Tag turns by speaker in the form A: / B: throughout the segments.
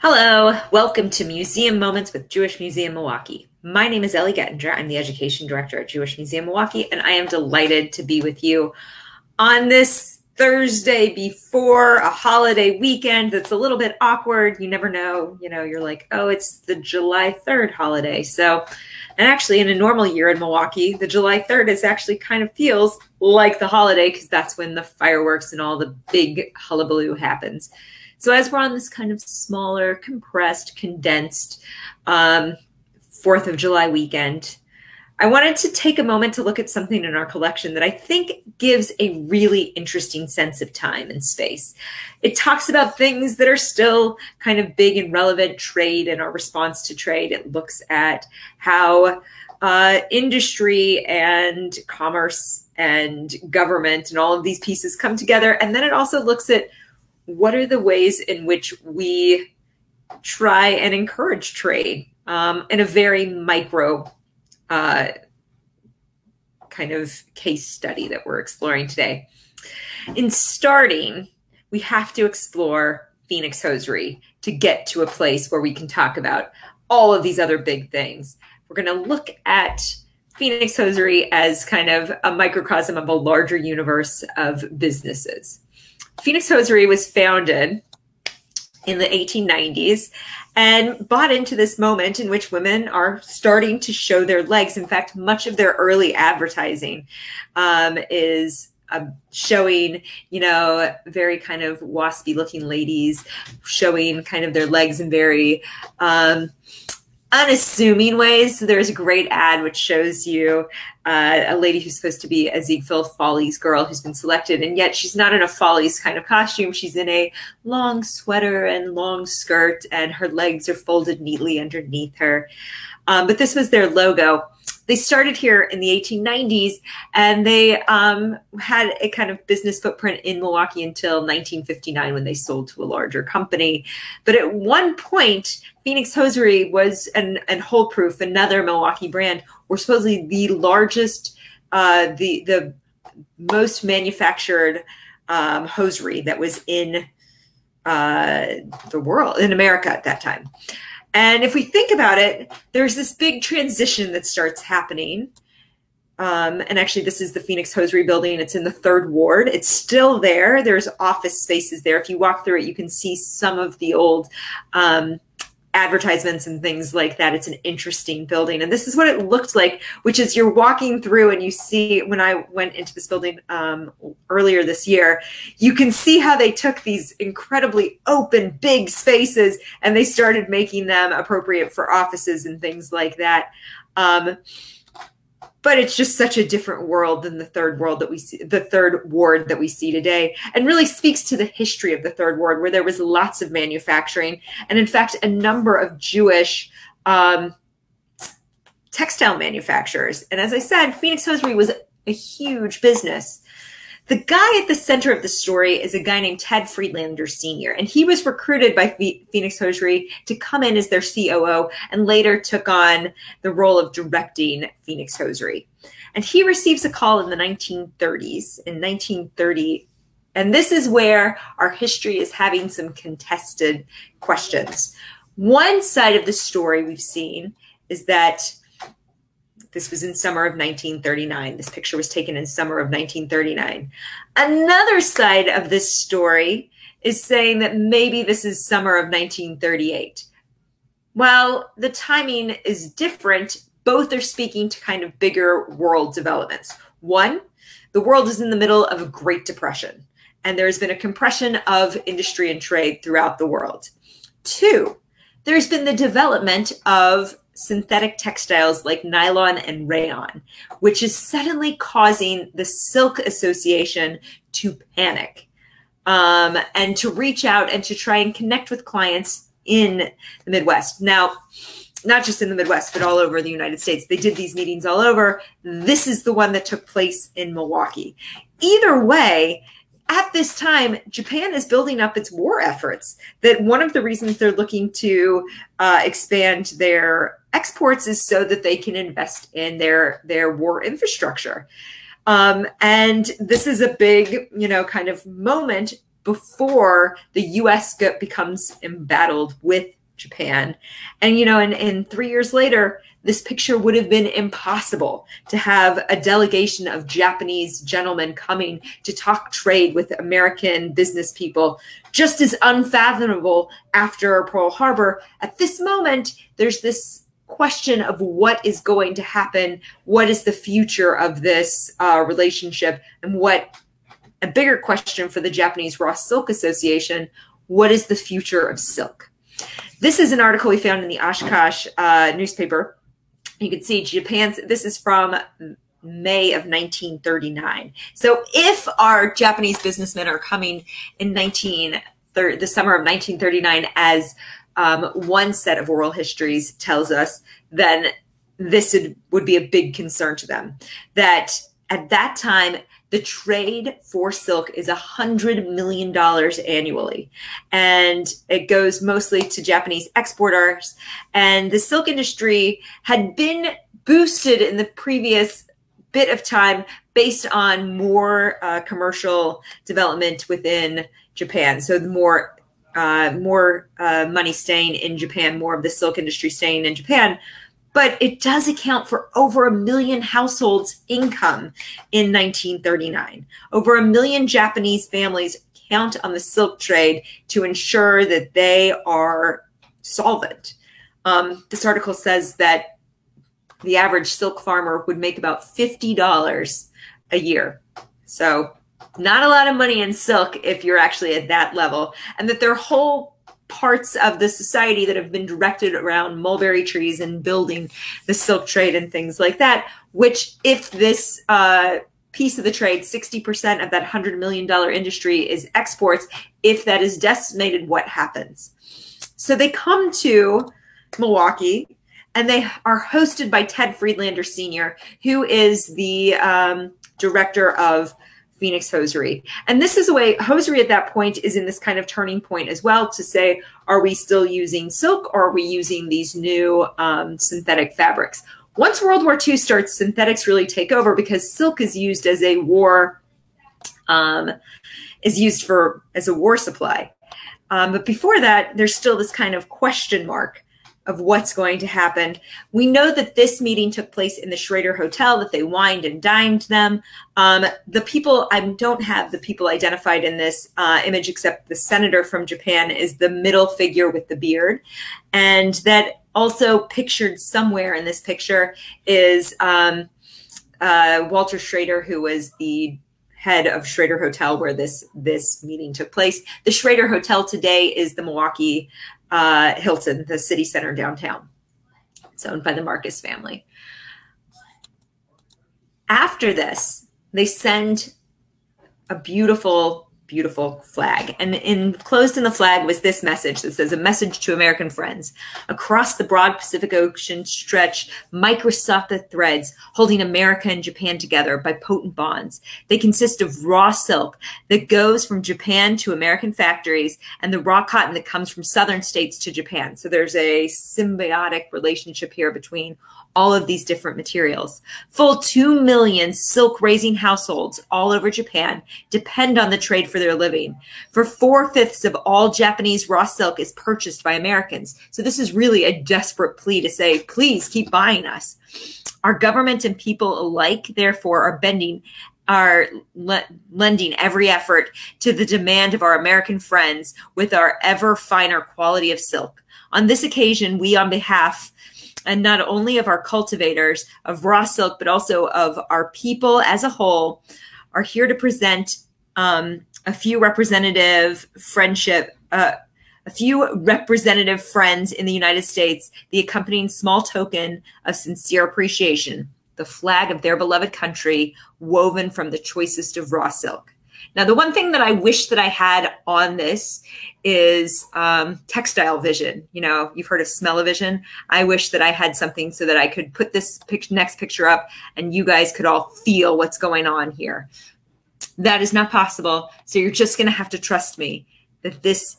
A: Hello, welcome to Museum Moments with Jewish Museum Milwaukee. My name is Ellie Gettinger. I'm the Education Director at Jewish Museum Milwaukee, and I am delighted to be with you on this Thursday before a holiday weekend that's a little bit awkward. You never know, you know, you're like, oh, it's the July 3rd holiday. So, and actually, in a normal year in Milwaukee, the July 3rd is actually kind of feels like the holiday because that's when the fireworks and all the big hullabaloo happens. So as we're on this kind of smaller, compressed, condensed um, Fourth of July weekend, I wanted to take a moment to look at something in our collection that I think gives a really interesting sense of time and space. It talks about things that are still kind of big and relevant trade and our response to trade. It looks at how uh, industry and commerce and government and all of these pieces come together. And then it also looks at what are the ways in which we try and encourage trade um, in a very micro uh, kind of case study that we're exploring today. In starting, we have to explore Phoenix hosiery to get to a place where we can talk about all of these other big things. We're going to look at Phoenix hosiery as kind of a microcosm of a larger universe of businesses. Phoenix Hosiery was founded in the 1890s and bought into this moment in which women are starting to show their legs. In fact, much of their early advertising um, is uh, showing, you know, very kind of waspy looking ladies showing kind of their legs in very um, unassuming ways. So there's a great ad which shows you uh, a lady who's supposed to be a Ziegfeld Follies girl who's been selected, and yet she's not in a Follies kind of costume. She's in a long sweater and long skirt, and her legs are folded neatly underneath her. Um, but this was their logo they started here in the 1890s and they um, had a kind of business footprint in Milwaukee until 1959 when they sold to a larger company. But at one point, Phoenix Hosiery was, and, and Holeproof, another Milwaukee brand, were supposedly the largest, uh, the, the most manufactured um, hosiery that was in uh, the world, in America at that time. And if we think about it, there's this big transition that starts happening. Um, and actually, this is the Phoenix Hosiery building. It's in the third ward. It's still there. There's office spaces there. If you walk through it, you can see some of the old um, advertisements and things like that. It's an interesting building. And this is what it looked like, which is you're walking through and you see when I went into this building um, earlier this year, you can see how they took these incredibly open, big spaces and they started making them appropriate for offices and things like that. Um, but it's just such a different world than the third world that we see the third ward that we see today and really speaks to the history of the third ward where there was lots of manufacturing and in fact a number of jewish um, textile manufacturers. And as i said phoenix hosiery was a huge business the guy at the center of the story is a guy named Ted Friedlander Sr., and he was recruited by Phoenix Hosiery to come in as their COO and later took on the role of directing Phoenix Hosiery. And he receives a call in the 1930s, in 1930, and this is where our history is having some contested questions. One side of the story we've seen is that this was in summer of 1939. This picture was taken in summer of 1939. Another side of this story is saying that maybe this is summer of 1938. Well, the timing is different. Both are speaking to kind of bigger world developments. One, the world is in the middle of a Great Depression, and there's been a compression of industry and trade throughout the world. Two, there's been the development of synthetic textiles like nylon and rayon, which is suddenly causing the Silk Association to panic um, and to reach out and to try and connect with clients in the Midwest. Now, not just in the Midwest, but all over the United States. They did these meetings all over. This is the one that took place in Milwaukee. Either way, at this time, Japan is building up its war efforts. That one of the reasons they're looking to uh, expand their exports is so that they can invest in their their war infrastructure. Um, and this is a big, you know, kind of moment before the US becomes embattled with Japan. And, you know, and, and three years later, this picture would have been impossible to have a delegation of Japanese gentlemen coming to talk trade with American business people, just as unfathomable after Pearl Harbor. At this moment, there's this question of what is going to happen, what is the future of this uh, relationship, and what a bigger question for the Japanese Raw Silk Association what is the future of silk? This is an article we found in the Oshkosh uh, newspaper. You can see Japan's, this is from May of 1939. So if our Japanese businessmen are coming in 19, the summer of 1939 as um, one set of oral histories tells us, then this would, would be a big concern to them. That at that time, the trade for silk is a hundred million dollars annually. And it goes mostly to japanese exporters. And the silk industry had been boosted in the previous bit of time based on more uh, commercial development within japan. So the more uh, more uh, money staying in japan more of the silk industry staying in japan but it does account for over a million households' income in 1939. Over a million Japanese families count on the silk trade to ensure that they are solvent. Um, this article says that the average silk farmer would make about $50 a year. So, not a lot of money in silk if you're actually at that level, and that their whole parts of the society that have been directed around mulberry trees and building the silk trade and things like that. Which, if this uh, piece of the trade, 60% of that $100 million industry is exports, if that is decimated, what happens? So they come to Milwaukee and they are hosted by Ted Friedlander Sr., who is the um, director of Phoenix hosiery. And this is a way hosiery at that point is in this kind of turning point as well to say, are we still using silk or are we using these new um, synthetic fabrics? Once World War II starts, synthetics really take over because silk is used as a war, um, is used for as a war supply. Um, but before that, there's still this kind of question mark of what's going to happen. We know that this meeting took place in the Schroeder Hotel, that they wined and dined them. Um, the people, I don't have the people identified in this uh, image, except the senator from Japan is the middle figure with the beard. And that also pictured somewhere in this picture is um, uh, Walter Schroeder, who was the head of Schroeder Hotel where this this meeting took place. The Schroeder Hotel today is the Milwaukee uh, Hilton, the city center downtown. It's owned by the Marcus family. After this, they send a beautiful beautiful flag. And enclosed in the flag was this message that says, A message to American friends. Across the broad Pacific Ocean stretch microscopic threads holding America and Japan together by potent bonds. They consist of raw silk that goes from Japan to American factories and the raw cotton that comes from southern states to Japan. So there's a symbiotic relationship here between all of these different materials. Full 2 million silk raising households all over Japan depend on the trade for their living. For four fifths of all Japanese raw silk is purchased by Americans. So this is really a desperate plea to say, please keep buying us. Our government and people alike, therefore, are bending are le lending every effort to the demand of our American friends with our ever finer quality of silk. On this occasion, we, on behalf and not only of our cultivators of raw silk, but also of our people as a whole, are here to present um, a few representative friendship, uh, a few representative friends in the United States, the accompanying small token of sincere appreciation, the flag of their beloved country woven from the choicest of raw silk. Now, the one thing that I wish that I had on this is um, textile vision. You know, you've heard of smell-o-vision. I wish that I had something so that I could put this pic next picture up and you guys could all feel what's going on here. That is not possible. So you're just going to have to trust me that this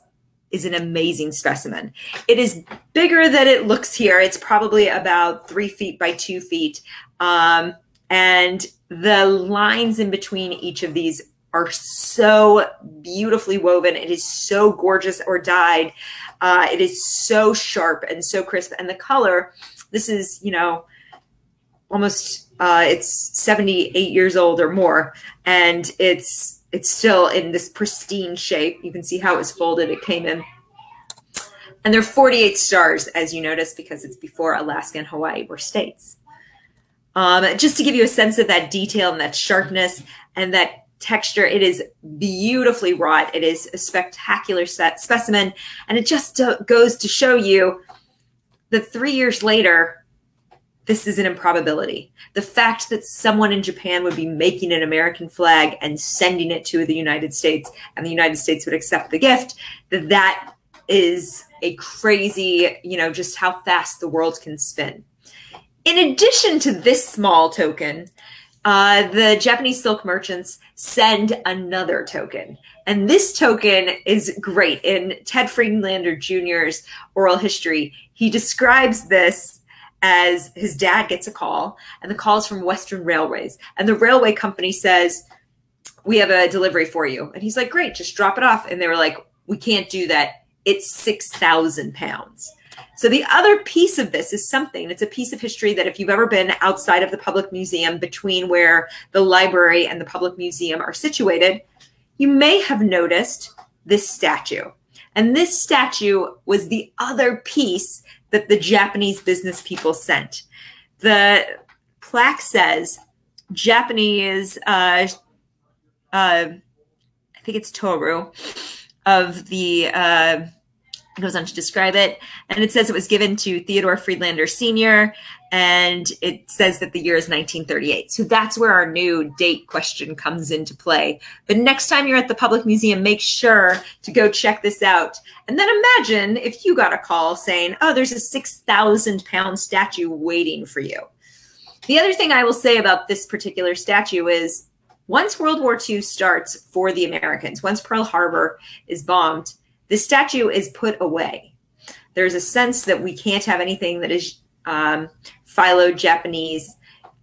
A: is an amazing specimen. It is bigger than it looks here. It's probably about three feet by two feet. Um, and the lines in between each of these are so beautifully woven. It is so gorgeous or dyed. Uh, it is so sharp and so crisp. And the color, this is, you know, almost, uh, it's 78 years old or more. And it's, it's still in this pristine shape. You can see how it was folded. It came in. And there are 48 stars, as you notice, because it's before Alaska and Hawaii were states. Um, just to give you a sense of that detail and that sharpness and that texture. It is beautifully wrought. It is a spectacular set specimen. And it just uh, goes to show you that three years later, this is an improbability. The fact that someone in Japan would be making an American flag and sending it to the United States and the United States would accept the gift, that that is a crazy, you know, just how fast the world can spin. In addition to this small token, uh, the Japanese silk merchants send another token. And this token is great. In Ted Friedlander Jr.'s oral history, he describes this as his dad gets a call, and the call is from Western Railways. And the railway company says, We have a delivery for you. And he's like, Great, just drop it off. And they were like, We can't do that. It's 6,000 pounds. So the other piece of this is something, it's a piece of history that if you've ever been outside of the public museum between where the library and the public museum are situated, you may have noticed this statue. And this statue was the other piece that the Japanese business people sent. The plaque says Japanese, uh, uh, I think it's Toru, of the uh, goes on to describe it. And it says it was given to Theodore Friedlander Sr. And it says that the year is 1938. So that's where our new date question comes into play. But next time you're at the Public Museum, make sure to go check this out. And then imagine if you got a call saying, oh, there's a 6,000 pound statue waiting for you. The other thing I will say about this particular statue is once World War II starts for the Americans, once Pearl Harbor is bombed, the statue is put away. There's a sense that we can't have anything that is um, Philo-Japanese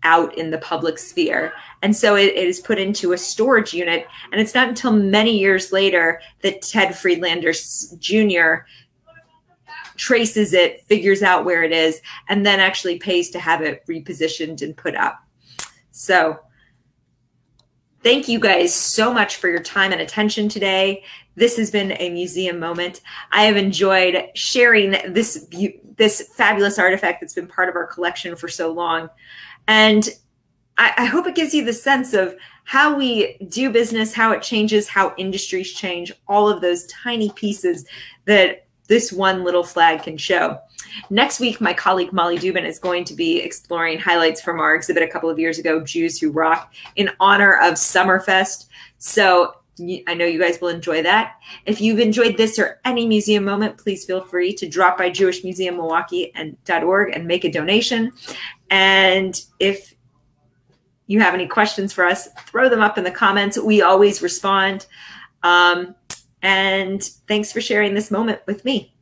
A: out in the public sphere. And so it, it is put into a storage unit. And it's not until many years later that Ted Friedlander Jr. traces it, figures out where it is, and then actually pays to have it repositioned and put up. So thank you guys so much for your time and attention today. This has been a museum moment. I have enjoyed sharing this this fabulous artifact that's been part of our collection for so long, and I, I hope it gives you the sense of how we do business, how it changes, how industries change, all of those tiny pieces that this one little flag can show. Next week, my colleague Molly Dubin is going to be exploring highlights from our exhibit a couple of years ago, Jews Who Rock, in honor of Summerfest. So I know you guys will enjoy that. If you've enjoyed this or any museum moment, please feel free to drop by Jewish Museum Milwaukee and .org and make a donation. And if you have any questions for us, throw them up in the comments. We always respond. Um, and thanks for sharing this moment with me.